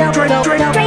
out, drain out, drain.